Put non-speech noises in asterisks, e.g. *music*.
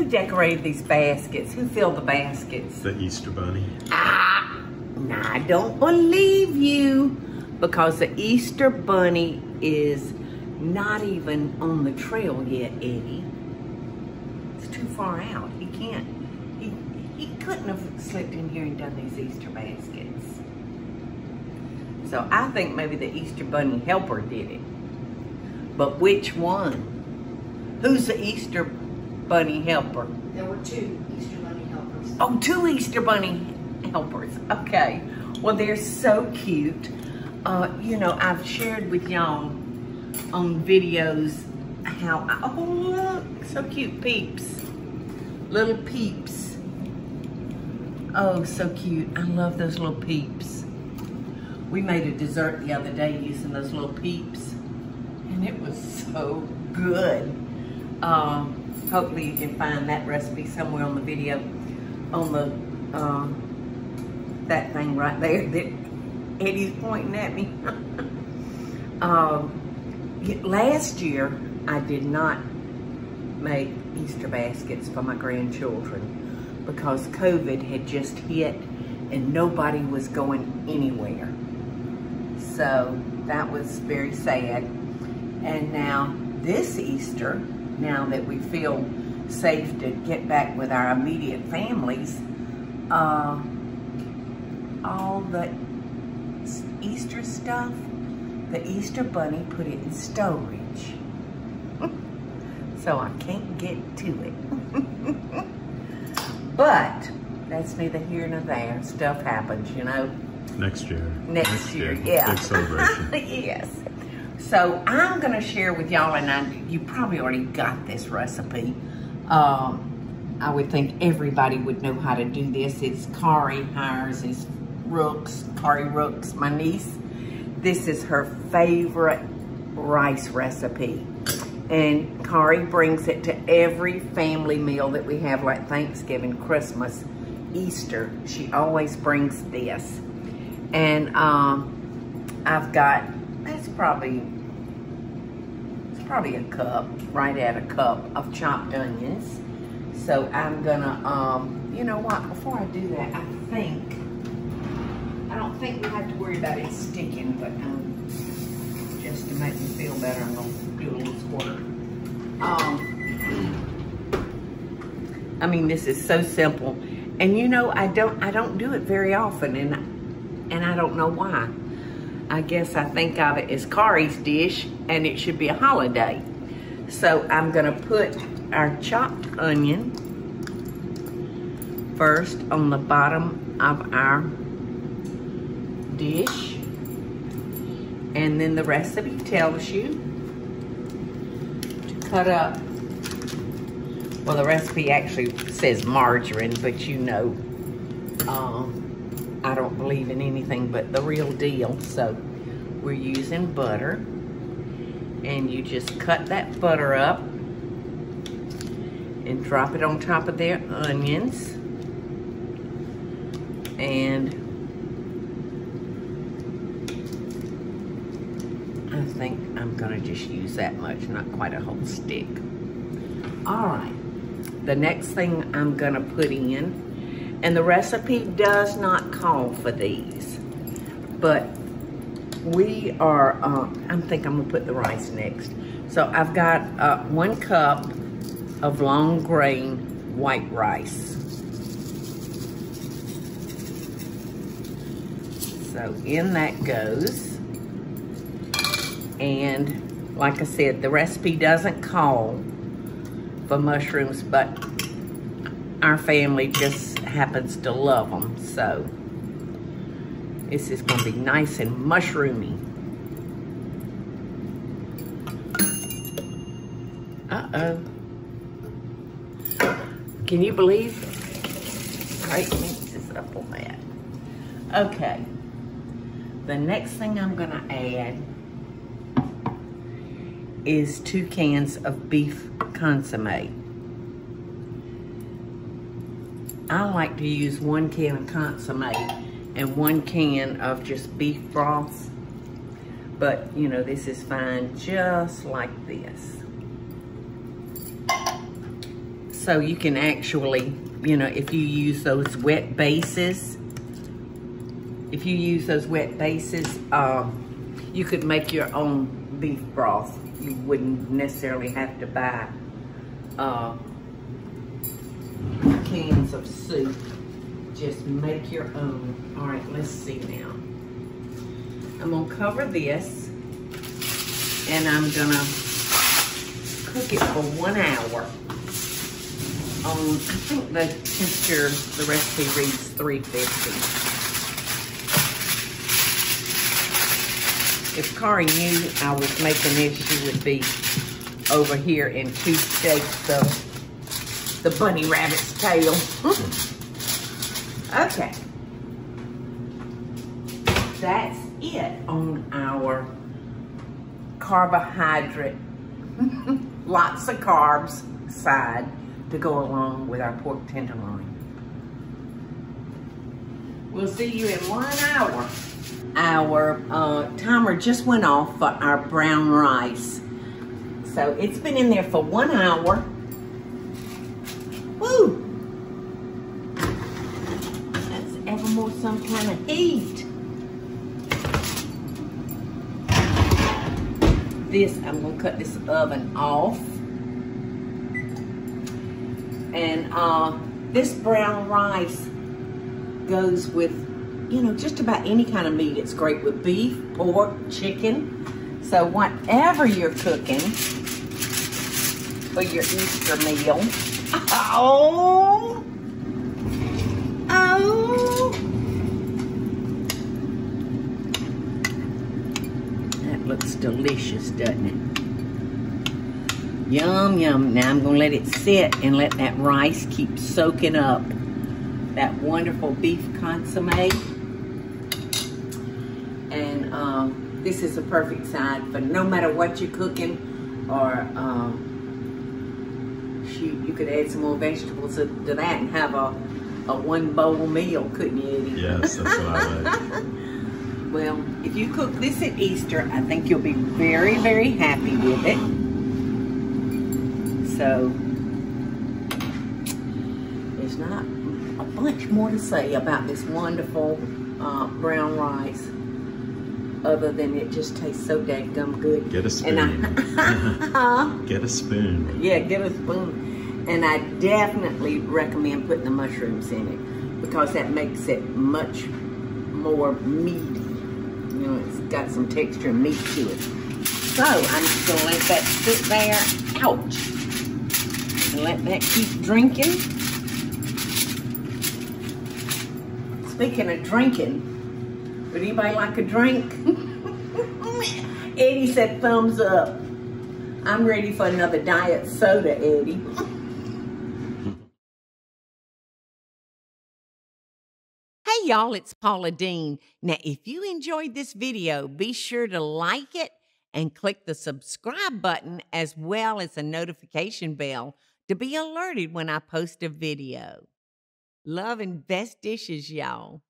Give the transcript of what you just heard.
Who decorated these baskets? Who filled the baskets? The Easter Bunny. Ah, I don't believe you. Because the Easter Bunny is not even on the trail yet, Eddie. It's too far out. He can't, he, he couldn't have slipped in here and done these Easter baskets. So I think maybe the Easter Bunny helper did it. But which one? Who's the Easter Bunny helper? There were two Easter Bunny helpers. Oh, two Easter Bunny helpers. Okay. Well, they're so cute. Uh, you know, I've shared with y'all on videos how, oh, look, so cute peeps. Little peeps. Oh, so cute. I love those little peeps. We made a dessert the other day using those little peeps, and it was so good. Um, hopefully you can find that recipe somewhere on the video, on the, uh, that thing right there that Eddie's pointing at me. *laughs* um, last year, I did not make Easter baskets for my grandchildren because COVID had just hit and nobody was going anywhere. So that was very sad. And now this Easter, now that we feel safe to get back with our immediate families, uh, all the Easter stuff, the Easter Bunny put it in storage. *laughs* so I can't get to it. *laughs* but that's neither here nor there. Stuff happens, you know. Next year. Next, Next year, year, yeah. Big celebration. *laughs* yes. So I'm to share with y'all, and I, you probably already got this recipe. Um, I would think everybody would know how to do this. It's Kari hires his Rooks, Kari Rooks, my niece. This is her favorite rice recipe. And Kari brings it to every family meal that we have, like Thanksgiving, Christmas, Easter. She always brings this. And um, I've got, probably, it's probably a cup, right at a cup of chopped onions. So I'm gonna, um, you know what, before I do that, I think, I don't think we have to worry about it sticking, but um, just to make me feel better, I'm gonna do a little squirt. Um, I mean, this is so simple. And you know, I don't, I don't do it very often, and and I don't know why. I guess I think of it as Kari's dish, and it should be a holiday. So I'm gonna put our chopped onion first on the bottom of our dish. And then the recipe tells you to cut up, well the recipe actually says margarine, but you know, um, I don't believe in anything but the real deal. So we're using butter. And you just cut that butter up and drop it on top of their onions. And I think I'm gonna just use that much, not quite a whole stick. All right, the next thing I'm gonna put in, and the recipe does not call for these, but we are, uh, I think I'm gonna put the rice next. So I've got uh, one cup of long grain white rice. So in that goes. And like I said, the recipe doesn't call for mushrooms, but our family just happens to love them. So this is gonna be nice and mushroomy. Uh-oh. Can you believe? Great mix this up on that. Okay. The next thing I'm gonna add is two cans of beef consomme. I like to use one can of consomme and one can of just beef broth. But, you know, this is fine just like this. So you can actually, you know, if you use those wet bases, if you use those wet bases, uh, you could make your own beef broth. You wouldn't necessarily have to buy uh, cans of soup. Just make your own. All right, let's see now. I'm gonna cover this and I'm gonna cook it for one hour. Um, I think the temperature, the recipe reads 350. If Kari knew I was making this, she would be over here in two shapes of the bunny rabbit's tail. okay. That's it on our carbohydrate, *laughs* lots of carbs side to go along with our pork tenderloin. We'll see you in one hour. Our uh, timer just went off for our brown rice. So it's been in there for one hour. Woo! That's ever more some kind of heat. This, I'm gonna cut this oven off. And uh, this brown rice goes with, you know, just about any kind of meat. It's great with beef, pork, chicken. So whatever you're cooking for your Easter meal. *laughs* Oh! Oh! That looks delicious, doesn't it? Yum, yum. Now I'm going to let it sit and let that rice keep soaking up that wonderful beef consomme. And um, this is a perfect side for no matter what you're cooking or um, shoot, you could add some more vegetables to, to that and have a, a one bowl meal, couldn't you? Yes, that's what I like. *laughs* Well, if you cook this at Easter, I think you'll be very, very happy with it. So, there's not a bunch more to say about this wonderful uh, brown rice other than it just tastes so dadgum good. Get a spoon. And I, *laughs* Get a spoon. yeah, get a spoon. And I definitely recommend putting the mushrooms in it because that makes it much more meaty. You know, it's got some texture and meat to it. So I'm just gonna let that sit there. Ouch. And let that keep drinking. Speaking of drinking, would anybody like a drink? *laughs* Eddie said thumbs up. I'm ready for another diet soda, Eddie. Y'all, it's Paula Deen. Now, if you enjoyed this video, be sure to like it and click the subscribe button as well as the notification bell to be alerted when I post a video. Love and best dishes, y'all.